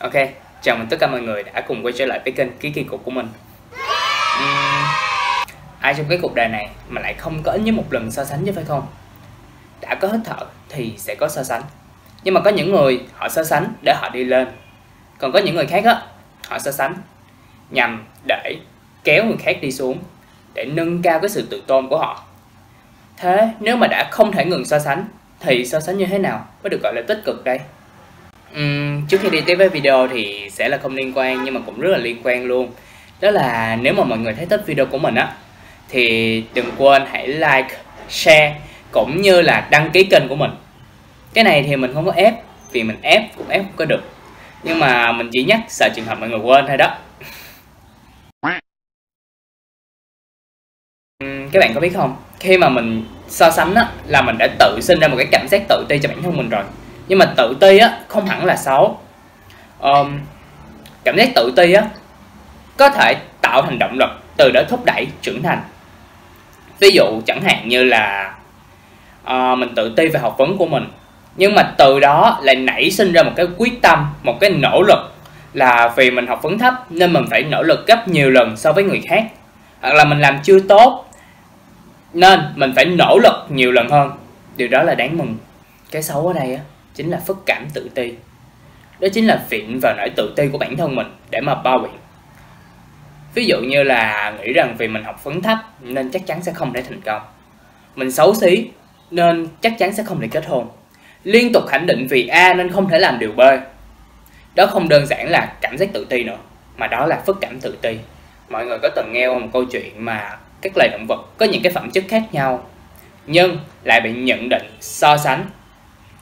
Ok, chào mừng tất cả mọi người đã cùng quay trở lại với kênh Ký Kỳ Cục của mình uhm, Ai trong cái cuộc đời này mà lại không có ít nhất một lần so sánh chứ phải không? Đã có hít thở thì sẽ có so sánh Nhưng mà có những người họ so sánh để họ đi lên Còn có những người khác á, họ so sánh nhằm để kéo người khác đi xuống Để nâng cao cái sự tự tôn của họ Thế nếu mà đã không thể ngừng so sánh thì so sánh như thế nào mới được gọi là tích cực đây? Uhm, trước khi đi tiếp với video thì sẽ là không liên quan nhưng mà cũng rất là liên quan luôn. Đó là nếu mà mọi người thấy thích video của mình á Thì đừng quên hãy like, share cũng như là đăng ký kênh của mình. Cái này thì mình không có ép vì mình ép cũng ép không có được. Nhưng mà mình chỉ nhắc sợ trường hợp mọi người quên thôi đó. Uhm, Các bạn có biết không, khi mà mình so sánh á là mình đã tự sinh ra một cái cảm giác tự ti cho bản thân mình rồi nhưng mà tự ti á không hẳn là xấu. Um, cảm giác tự ti á có thể tạo thành động lực từ đó thúc đẩy trưởng thành. Ví dụ chẳng hạn như là uh, mình tự ti về học vấn của mình nhưng mà từ đó lại nảy sinh ra một cái quyết tâm một cái nỗ lực là vì mình học vấn thấp nên mình phải nỗ lực gấp nhiều lần so với người khác. Hoặc là mình làm chưa tốt nên mình phải nỗ lực nhiều lần hơn. Điều đó là đáng mừng. Cái xấu ở đây á chính là phức cảm tự ti. Đó chính là viện vào nỗi tự ti của bản thân mình để mà bao biện. Ví dụ như là nghĩ rằng vì mình học vấn thấp nên chắc chắn sẽ không thể thành công. Mình xấu xí nên chắc chắn sẽ không thể kết hôn. Liên tục khẳng định vì a nên không thể làm điều b. Đó không đơn giản là cảm giác tự ti nữa, mà đó là phức cảm tự ti. Mọi người có từng nghe một câu chuyện mà các loài động vật có những cái phẩm chất khác nhau, nhưng lại bị nhận định so sánh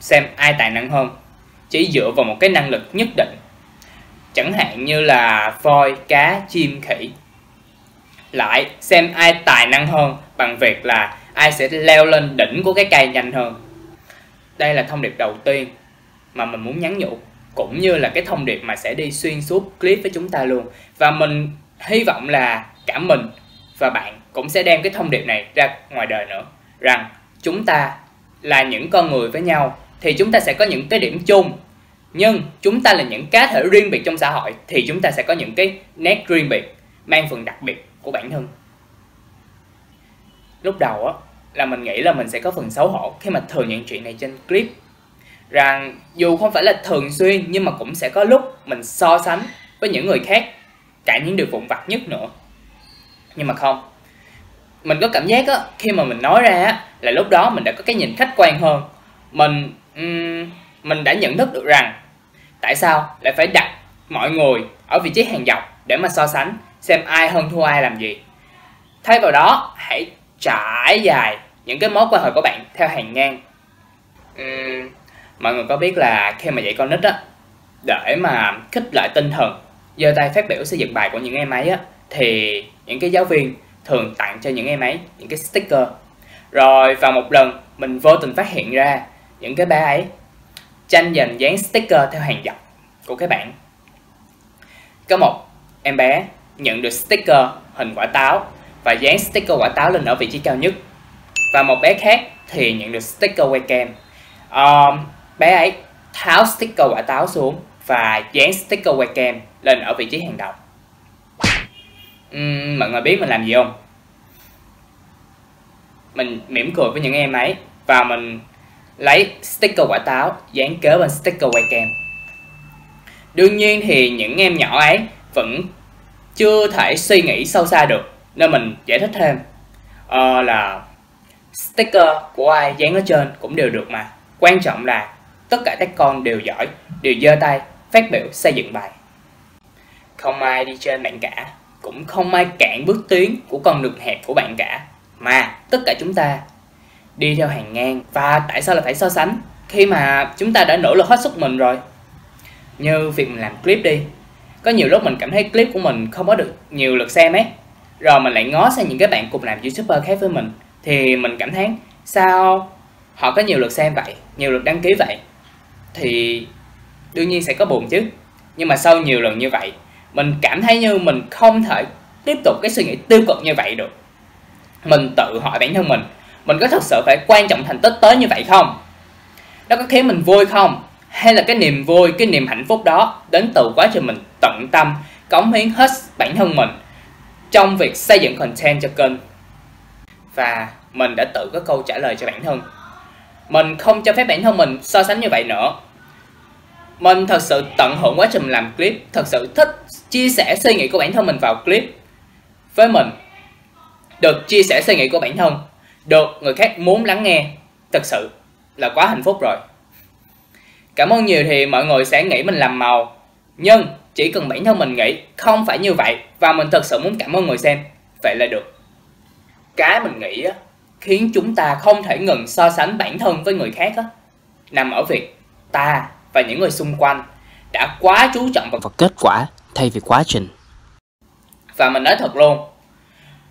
xem ai tài năng hơn, chỉ dựa vào một cái năng lực nhất định. Chẳng hạn như là voi, cá, chim, khỉ. Lại xem ai tài năng hơn bằng việc là ai sẽ leo lên đỉnh của cái cây nhanh hơn. Đây là thông điệp đầu tiên mà mình muốn nhắn nhủ, cũng như là cái thông điệp mà sẽ đi xuyên suốt clip với chúng ta luôn. Và mình hy vọng là cả mình và bạn cũng sẽ đem cái thông điệp này ra ngoài đời nữa, rằng chúng ta là những con người với nhau thì chúng ta sẽ có những cái điểm chung. Nhưng chúng ta là những cá thể riêng biệt trong xã hội thì chúng ta sẽ có những cái nét riêng biệt, mang phần đặc biệt của bản thân. Lúc đầu á, là mình nghĩ là mình sẽ có phần xấu hổ khi mà thừa nhận chuyện này trên clip. Rằng dù không phải là thường xuyên nhưng mà cũng sẽ có lúc mình so sánh với những người khác, cả những điều vụn vặt nhất nữa. Nhưng mà không, mình có cảm giác á, khi mà mình nói ra á, là lúc đó mình đã có cái nhìn khách quan hơn. Mình um, mình đã nhận thức được rằng tại sao lại phải đặt mọi người ở vị trí hàng dọc để mà so sánh xem ai hơn thua ai làm gì. Thay vào đó hãy trải dài những cái mối quan hệ của bạn theo hàng ngang. Um, mọi người có biết là khi mà dạy con nít á để mà khích lại tinh thần giơ tay phát biểu xây dựng bài của những em ấy á thì những cái giáo viên thường tặng cho những em ấy những cái sticker. Rồi vào một lần mình vô tình phát hiện ra những cái bé ấy tranh giành dán sticker theo hàng dọc của các bạn. Có một em bé nhận được sticker hình quả táo và dán sticker quả táo lên ở vị trí cao nhất. Và một bé khác thì nhận được sticker webcam. Um, bé ấy tháo sticker quả táo xuống và dán sticker webcam lên ở vị trí hàng đầu. Uhm, mọi người biết mình làm gì không? Mình mỉm cười với những em ấy và mình lấy sticker quả táo dán kế bên sticker webcam đương nhiên thì những em nhỏ ấy vẫn chưa thể suy nghĩ sâu xa được nên mình giải thích thêm. Ờ, là sticker của ai dán ở trên cũng đều được mà. Quan trọng là tất cả các con đều giỏi đều giơ tay phát biểu xây dựng bài. Không ai đi trên bạn cả cũng không ai cản bước tiến của con đường hẹp của bạn cả. Mà tất cả chúng ta đi theo hàng ngang. Và tại sao là phải so sánh? Khi mà chúng ta đã nỗ lực hết sức mình rồi, như việc mình làm clip đi, có nhiều lúc mình cảm thấy clip của mình không có được nhiều lượt xem ấy, rồi mình lại ngó sang những cái bạn cùng làm youtuber khác với mình, thì mình cảm thấy sao họ có nhiều lượt xem vậy, nhiều lượt đăng ký vậy? Thì đương nhiên sẽ có buồn chứ. Nhưng mà sau nhiều lần như vậy, mình cảm thấy như mình không thể tiếp tục cái suy nghĩ tiêu cực như vậy được. Mình tự hỏi bản thân mình mình có thật sự phải quan trọng thành tích tới như vậy không? Nó có khiến mình vui không? Hay là cái niềm vui, cái niềm hạnh phúc đó đến từ quá trình mình tận tâm, cống hiến hết bản thân mình trong việc xây dựng content cho kênh? Và mình đã tự có câu trả lời cho bản thân. Mình không cho phép bản thân mình so sánh như vậy nữa. Mình thật sự tận hưởng quá trình làm clip, thật sự thích chia sẻ suy nghĩ của bản thân mình vào clip với mình, được chia sẻ suy nghĩ của bản thân được người khác muốn lắng nghe. Thật sự là quá hạnh phúc rồi. Cảm ơn nhiều thì mọi người sẽ nghĩ mình làm màu. Nhưng chỉ cần bản thân mình nghĩ không phải như vậy và mình thật sự muốn cảm ơn người xem vậy là được. Cái mình nghĩ á, khiến chúng ta không thể ngừng so sánh bản thân với người khác á, nằm ở việc ta và những người xung quanh đã quá chú trọng vào kết quả thay vì quá trình. Và mình nói thật luôn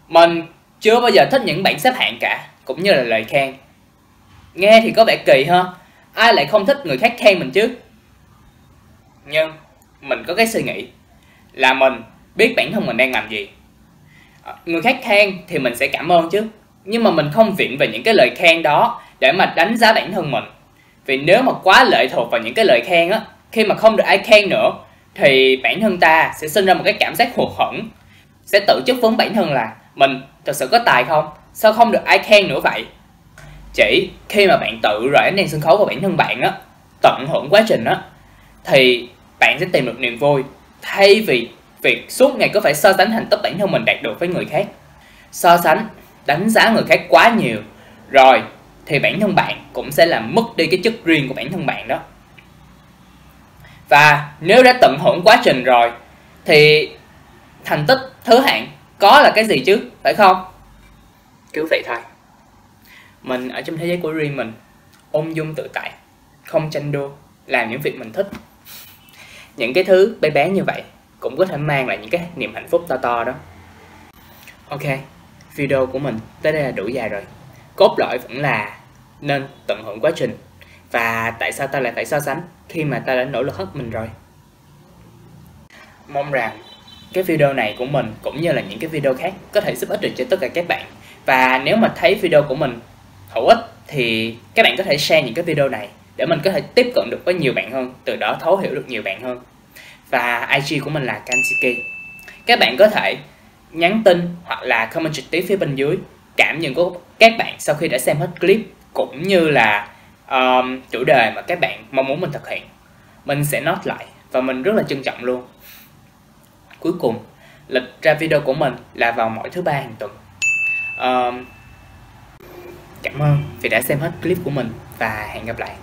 mình chưa bao giờ thích những bảng xếp hạng cả, cũng như là lời khen. Nghe thì có vẻ kỳ ha, ai lại không thích người khác khen mình chứ? Nhưng mình có cái suy nghĩ là mình biết bản thân mình đang làm gì. À, người khác khen thì mình sẽ cảm ơn chứ, nhưng mà mình không viện về những cái lời khen đó để mà đánh giá bản thân mình. Vì nếu mà quá lệ thuộc vào những cái lời khen á, khi mà không được ai khen nữa, thì bản thân ta sẽ sinh ra một cái cảm giác hụt hẫng, sẽ tự chất vấn bản thân là mình thật sự có tài không? Sao không được ai khen nữa vậy? Chỉ khi mà bạn tự rải đèn sân khấu của bản thân bạn á, tận hưởng quá trình á, thì bạn sẽ tìm được niềm vui. Thay vì việc suốt ngày có phải so sánh thành tích bản thân mình đạt được với người khác. So sánh, đánh giá người khác quá nhiều, rồi thì bản thân bạn cũng sẽ làm mất đi cái chất riêng của bản thân bạn đó. Và nếu đã tận hưởng quá trình rồi, thì thành tích, thứ hạng có là cái gì chứ? Phải không? Cứ vậy thôi. Mình ở trong thế giới của riêng mình, ung dung tự tại, không tranh đua, làm những việc mình thích. Những cái thứ bé bé như vậy cũng có thể mang lại những cái niềm hạnh phúc to to đó. Ok, video của mình tới đây là đủ dài rồi. Cốt lõi vẫn là nên tận hưởng quá trình. Và tại sao ta lại phải so sánh khi mà ta đã nỗ lực hết mình rồi? Mong rằng cái video này của mình cũng như là những cái video khác có thể giúp ích được cho tất cả các bạn. Và nếu mà thấy video của mình hữu ích thì các bạn có thể share những cái video này để mình có thể tiếp cận được với nhiều bạn hơn từ đó thấu hiểu được nhiều bạn hơn. Và IG của mình là Kansiki các bạn có thể nhắn tin hoặc là comment trực tiếp phía bên dưới cảm nhận của các bạn sau khi đã xem hết clip cũng như là um, chủ đề mà các bạn mong muốn mình thực hiện. Mình sẽ note lại và mình rất là trân trọng luôn cuối cùng lịch ra video của mình là vào mỗi thứ ba hàng tuần. Um, cảm ơn vì đã xem hết clip của mình và hẹn gặp lại.